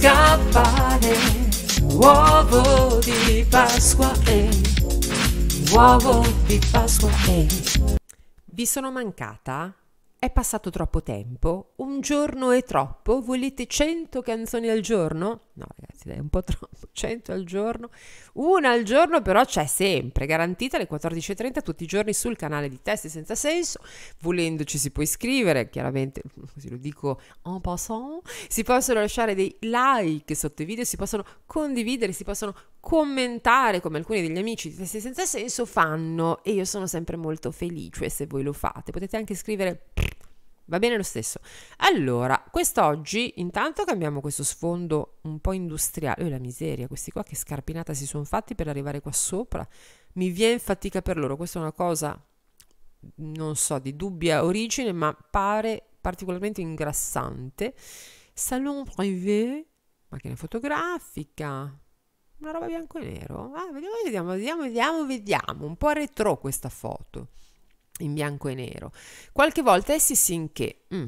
scappare, uovo di Pasqua e uovo di Pasqua e Vi sono mancata? È passato troppo tempo? Un giorno è troppo? Volete 100 canzoni al giorno? No, ragazzi, è un po' troppo. 100 al giorno. Una al giorno però c'è sempre, garantita alle 14.30 tutti i giorni sul canale di Testi Senza Senso. Volendo ci si può iscrivere, chiaramente, così lo dico en passant. Si possono lasciare dei like sotto i video, si possono condividere, si possono commentare come alcuni degli amici di Testi Senza Senso fanno e io sono sempre molto felice se voi lo fate. Potete anche scrivere Va bene lo stesso. Allora, quest'oggi intanto cambiamo questo sfondo un po' industriale. Oh, la miseria, questi qua che scarpinata si sono fatti per arrivare qua sopra. Mi viene fatica per loro. Questa è una cosa, non so, di dubbia origine, ma pare particolarmente ingrassante. Salon privé, macchina fotografica, una roba bianco e nero. Ah, vediamo, vediamo, vediamo, vediamo, vediamo. Un po' retro questa foto in bianco e nero. Qualche volta essi sinché mm,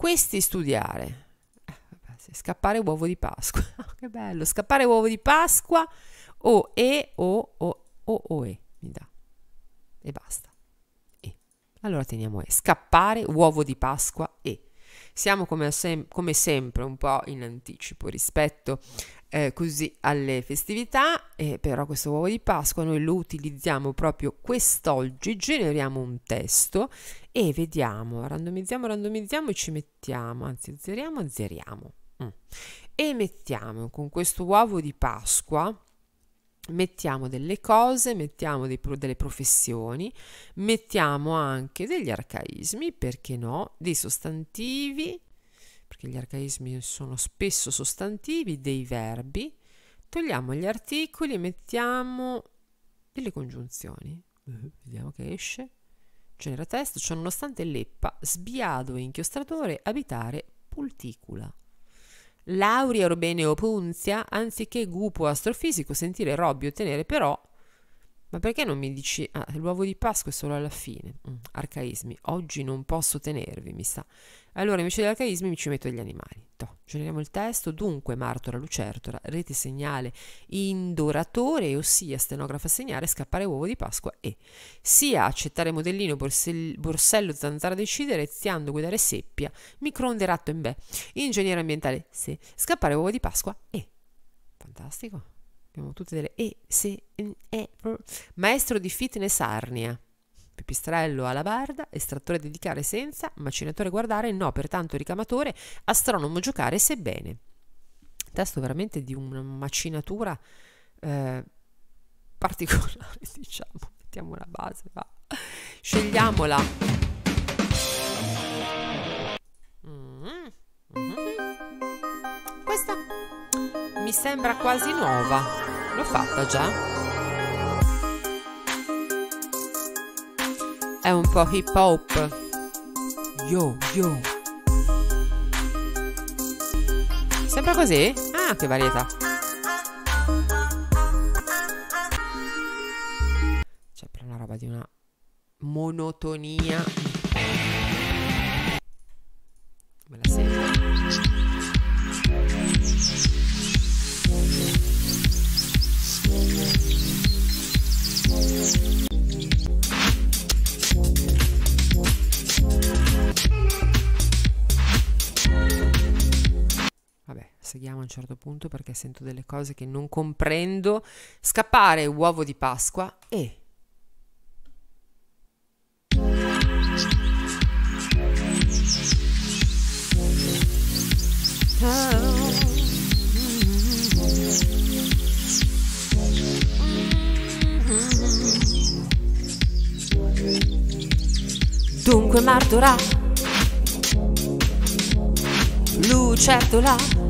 questi studiare. Eh, scappare uovo di Pasqua. che bello, scappare uovo di Pasqua o e o o o o e mi dà. E basta. E. Allora teniamo e. Scappare uovo di Pasqua e. Siamo come, sem- come sempre un po' in anticipo rispetto eh, così alle festività, eh, però questo uovo di Pasqua noi lo utilizziamo proprio quest'oggi, generiamo un testo e vediamo, randomizziamo, randomizziamo e ci mettiamo, anzi azzeriamo, azzeriamo mm. e mettiamo con questo uovo di Pasqua mettiamo delle cose, mettiamo pro- delle professioni, mettiamo anche degli arcaismi, perché no, dei sostantivi, perché gli arcaismi sono spesso sostantivi, dei verbi, togliamo gli articoli e mettiamo delle congiunzioni. Uh, vediamo che esce. Genera testo, cioè nonostante leppa, sbiado e inchiostratore, abitare, pulticula. Laurea orbene o punzia, anziché gupo astrofisico, sentire robbi ottenere però ma perché non mi dici, ah, l'uovo di Pasqua è solo alla fine? Mm, arcaismi, oggi non posso tenervi, mi sa. Allora invece degli arcaismi mi ci metto gli animali. Toh, generiamo il testo, dunque martora, lucertola, rete segnale, indoratore, ossia stenografa segnare, scappare uovo di Pasqua e sia accettare modellino, borsell- borsello, zanzara decidere, ziando, guidare seppia, microonde, ratto in beh, ingegnere ambientale, se, scappare uovo di Pasqua e. Fantastico. Abbiamo tutte delle E, se, e, maestro di fitness Arnia. Pipistrello alla barda, estrattore dedicare senza, macinatore guardare, no, pertanto ricamatore, astronomo giocare sebbene. Testo veramente di una macinatura eh, particolare, diciamo. Mettiamo una base, va. Scegliamola. Mm-hmm. Mm-hmm. Questa mi sembra quasi nuova. L'ho fatta già. È un po' hip hop. Yo, yo. Sempre così? Ah, che varietà. C'è per una roba di una monotonia. Seguiamo a un certo punto perché sento delle cose che non comprendo. Scappare uovo di Pasqua e... Dunque Martora Lucertola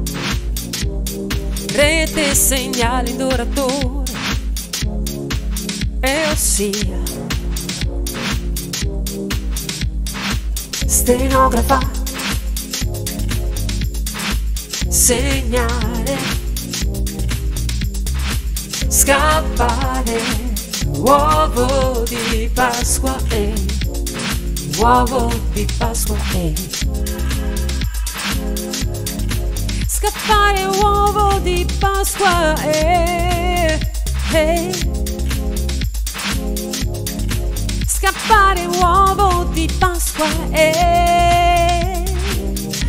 rete segnale d'oratore. E ossia stenografa segnare scappare uovo di Pasqua e uovo di Pasqua e Scappare uovo di Pasqua. Eh. Scappare uovo di Pasqua. Eh.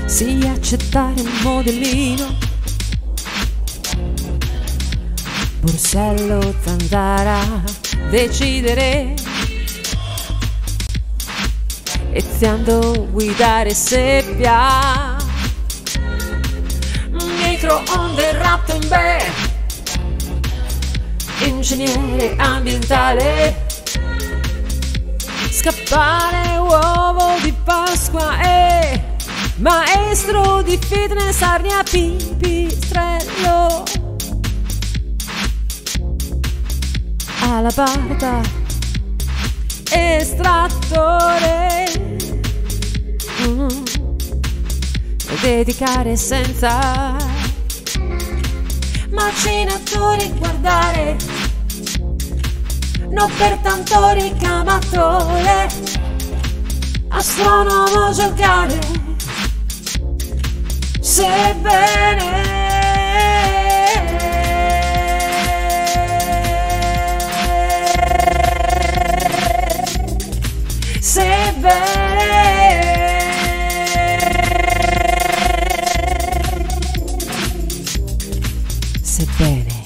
Sì, accettare un modellino. Borsello, zanzara, decidere iniziando a guidare seppia microonde ratto in bè ingegnere ambientale. Scappare uovo di Pasqua e maestro di fitness arnia pipistrello. Alla barba estrattore. Mm. dedicare senza macinatori guardare. Non per tanto ricamatore astronomo giocare. Sebbene Music Bene.